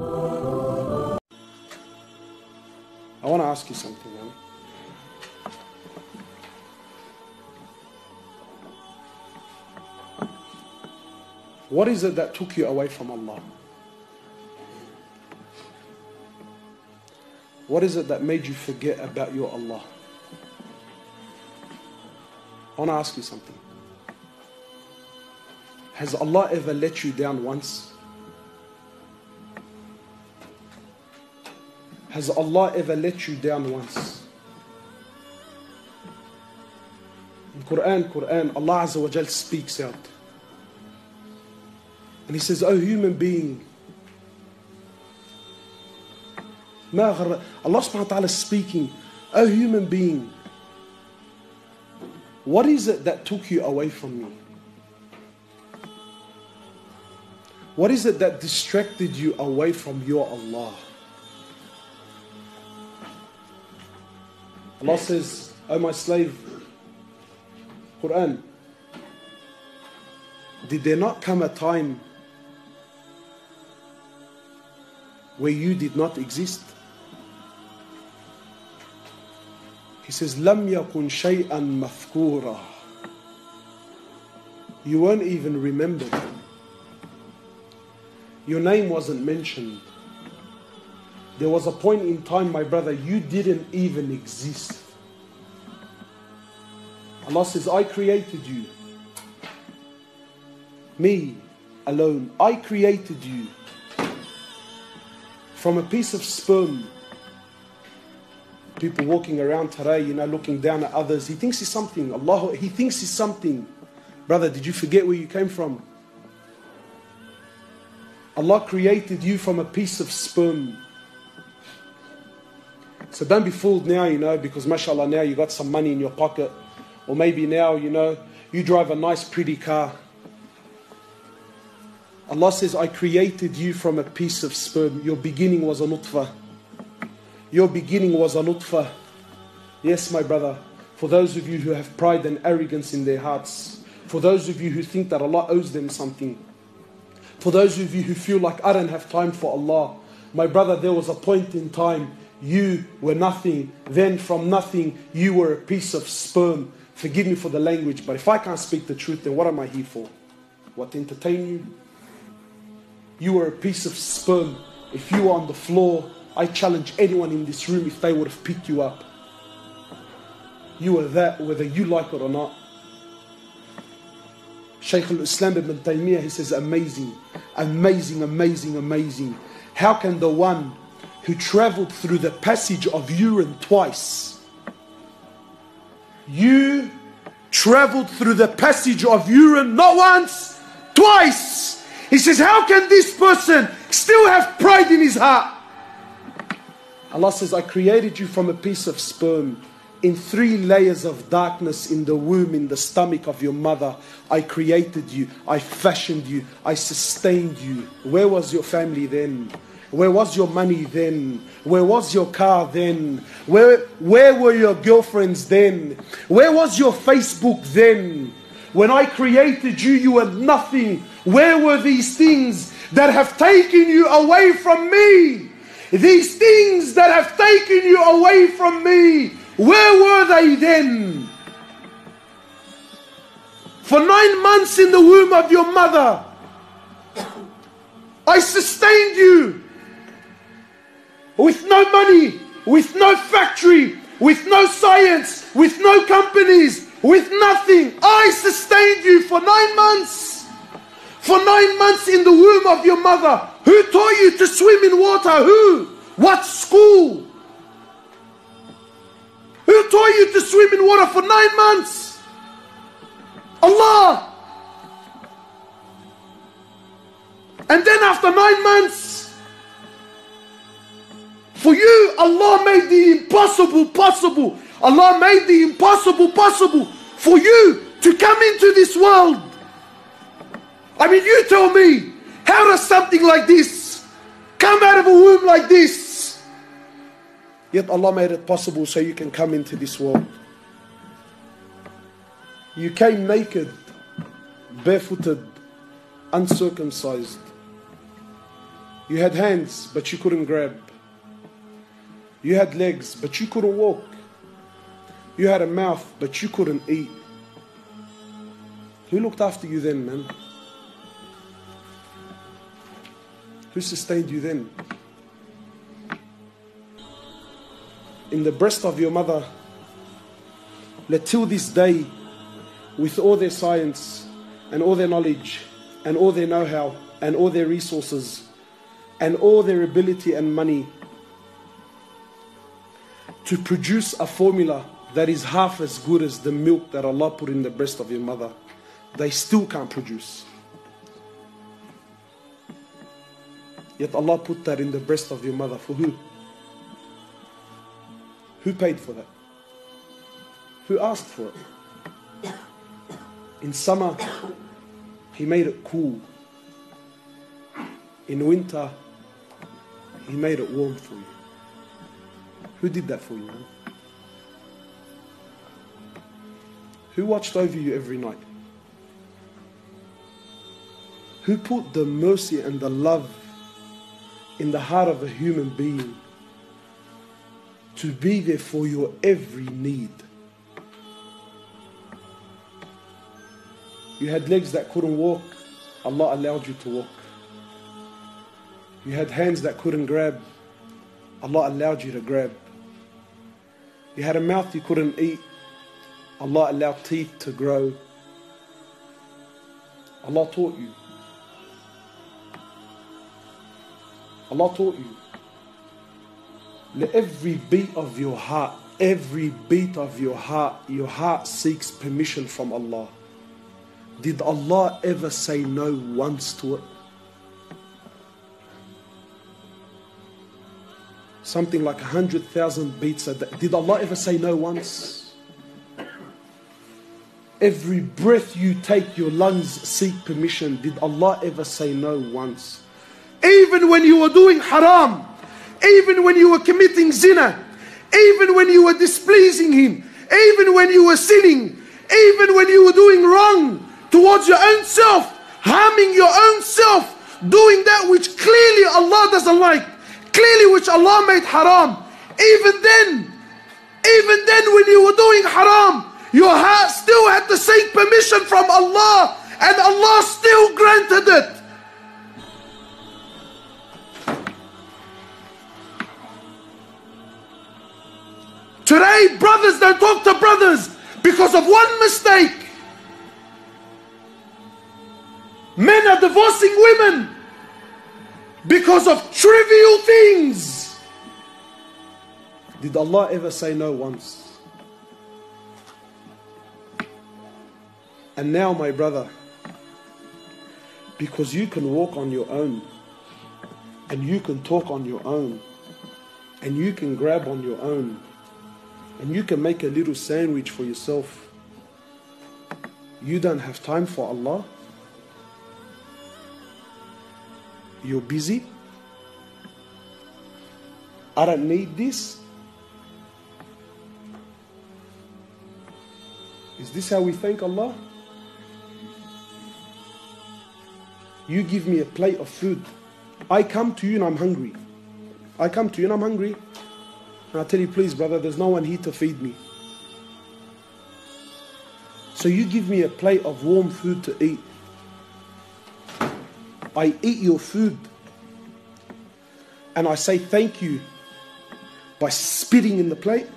I want to ask you something, man. What is it that took you away from Allah? What is it that made you forget about your Allah? I want to ask you something. Has Allah ever let you down once? Has Allah ever let you down once? In Quran, Quran, Allah Azza wa Jal speaks out. And He says, O human being, Allah subhanahu wa ta'ala is speaking, O human being, what is it that took you away from me? What is it that distracted you away from your Allah? Allah says, O my slave, Quran, did there not come a time where you did not exist? He says, لم يكن شيئا مذكورا. You weren't even remembered. Your name wasn't mentioned. There was a point in time, my brother, you didn't even exist. Allah says, I created you. Me alone. I created you from a piece of sperm. People walking around today, you know, looking down at others. He thinks he's something. Allah, he thinks he's something. Brother, did you forget where you came from? Allah created you from a piece of sperm. So don't be fooled now, you know, because mashallah now you got some money in your pocket. Or maybe now, you know, you drive a nice pretty car. Allah says, I created you from a piece of sperm. Your beginning was a nutfah. Your beginning was a nutfah. Yes, my brother, for those of you who have pride and arrogance in their hearts, for those of you who think that Allah owes them something, for those of you who feel like I don't have time for Allah, my brother, there was a point in time you were nothing. Then from nothing, you were a piece of sperm. Forgive me for the language, but if I can't speak the truth, then what am I here for? What, to entertain you? You were a piece of sperm. If you were on the floor, I challenge anyone in this room if they would have picked you up. You were that whether you like it or not. Shaykh al-Islam ibn Taymiyyah, he says, amazing, amazing, amazing, amazing. How can the one who traveled through the passage of urine twice, you traveled through the passage of urine not once, twice. He says, How can this person still have pride in his heart? Allah says, I created you from a piece of sperm in three layers of darkness in the womb, in the stomach of your mother. I created you, I fashioned you, I sustained you. Where was your family then? Where was your money then? Where was your car then? Where, where were your girlfriends then? Where was your Facebook then? When I created you, you were nothing. Where were these things that have taken you away from me? These things that have taken you away from me, where were they then? For nine months in the womb of your mother, I sustained you with no money, with no factory, with no science, with no companies, with nothing. I sustained you for nine months. For nine months in the womb of your mother. Who taught you to swim in water? Who? What school? Who taught you to swim in water for nine months? Allah. And then after nine months, for you, Allah made the impossible possible. Allah made the impossible possible for you to come into this world. I mean, you tell me, how does something like this come out of a womb like this? Yet Allah made it possible so you can come into this world. You came naked, barefooted, uncircumcised. You had hands, but you couldn't grab. You had legs, but you couldn't walk. You had a mouth, but you couldn't eat. Who looked after you then, man? Who sustained you then? In the breast of your mother, let till this day, with all their science and all their knowledge and all their know how and all their resources and all their ability and money, to produce a formula that is half as good as the milk that Allah put in the breast of your mother, they still can't produce. Yet Allah put that in the breast of your mother. For who? Who paid for that? Who asked for it? In summer, He made it cool. In winter, He made it warm for you. Who did that for you, man? Who watched over you every night? Who put the mercy and the love in the heart of a human being to be there for your every need? You had legs that couldn't walk, Allah allowed you to walk. You had hands that couldn't grab, Allah allowed you to grab. You had a mouth you couldn't eat, Allah allowed teeth to grow. Allah taught you. Allah taught you. Let every beat of your heart, every beat of your heart, your heart seeks permission from Allah. Did Allah ever say no once to it? Something like a hundred thousand beats a day. Did Allah ever say no once? Every breath you take, your lungs seek permission. Did Allah ever say no once? Even when you were doing haram, even when you were committing zina, even when you were displeasing Him, even when you were sinning, even when you were doing wrong towards your own self, harming your own self, doing that which clearly Allah doesn't like, clearly which Allah made haram. Even then, even then when you were doing haram, your heart still had to seek permission from Allah and Allah still granted it. Today, brothers don't talk to brothers because of one mistake. Men are divorcing women because of trivial things. Did Allah ever say no once? And now, my brother, because you can walk on your own, and you can talk on your own, and you can grab on your own, and you can make a little sandwich for yourself, you don't have time for Allah. You're busy. I don't need this. Is this how we thank Allah? You give me a plate of food. I come to you and I'm hungry. I come to you and I'm hungry. And I tell you, please, brother, there's no one here to feed me. So you give me a plate of warm food to eat. I eat your food. And I say thank you by spitting in the plate.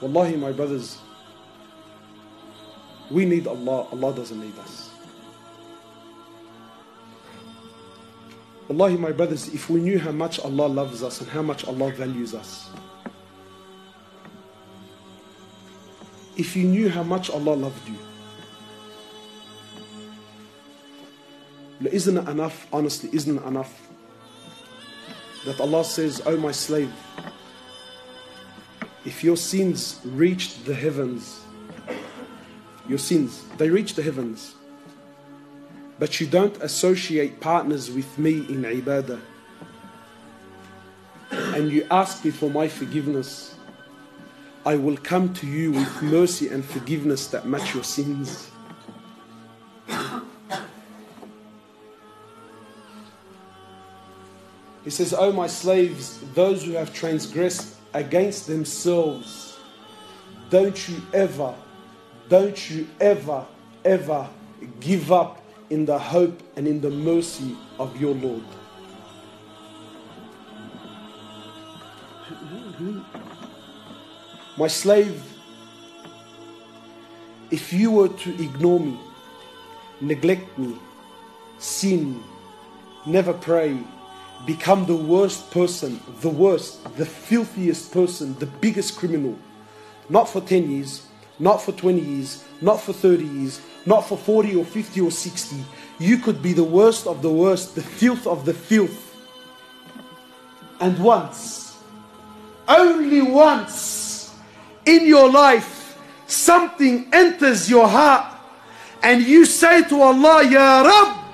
Wallahi, my brothers, we need Allah. Allah doesn't need us. Wallahi, my brothers, if we knew how much Allah loves us and how much Allah values us, if you knew how much Allah loved you, isn't it enough, honestly, isn't it enough that Allah says, Oh my slave, if your sins reached the heavens, your sins, they reach the heavens, but you don't associate partners with me in ibadah, and you ask me for my forgiveness, I will come to you with mercy and forgiveness that match your sins. He says, O my slaves, those who have transgressed against themselves, don't you ever, don't you ever, ever give up in the hope and in the mercy of your Lord. Who, my slave, if you were to ignore me, neglect me, sin, never pray, become the worst person, the worst, the filthiest person, the biggest criminal, not for 10 years, not for 20 years, not for 30 years, not for 40 or 50 or 60. You could be the worst of the worst, the filth of the filth. And once, only once in your life, something enters your heart and you say to Allah, Ya Rabb,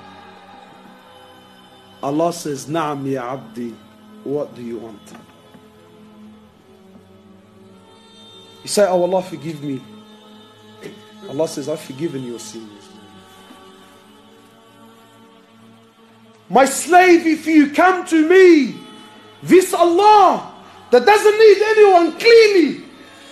Allah says, Naam ya Abdi, what do you want? You say, Oh Allah, forgive me. Allah says, I've forgiven your sins. My slave, if you come to me, this Allah that doesn't need anyone, clearly,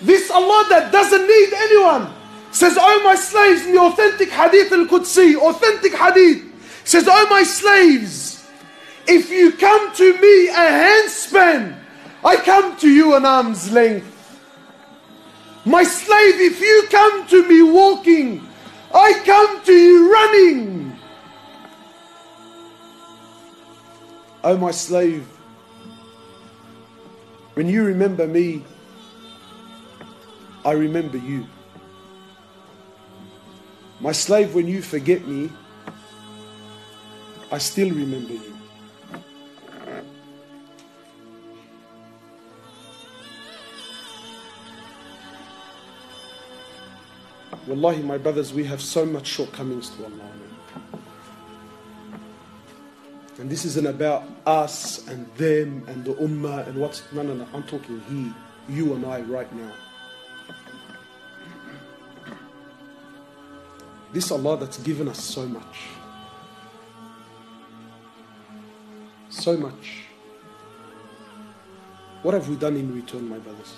this Allah that doesn't need anyone, says, Oh my slaves, in the authentic hadith al-Qudsi, authentic hadith, says, Oh my slaves, if you come to me a handspan, I come to you an arm's length. My slave, if you come to me walking, I come to you running. Oh, my slave, when you remember me, I remember you. My slave, when you forget me, I still remember you. Wallahi, my brothers, we have so much shortcomings to Allah. And this isn't about us and them and the ummah and what's. No, no, no. I'm talking He, you and I right now. This Allah that's given us so much. So much. What have we done in return, my brothers?